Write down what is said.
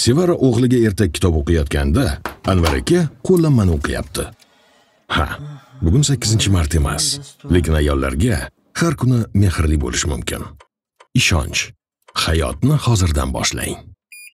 sevara o'g'liga ertak kitob o'qiyotganda anvar aka qo'llanmani o'qiyapti. Ha bugun 8 mart emas lekin ayollarga har kuni mehrli bo'lish mumkin. Ishonch hayotni hozirdan boshlang.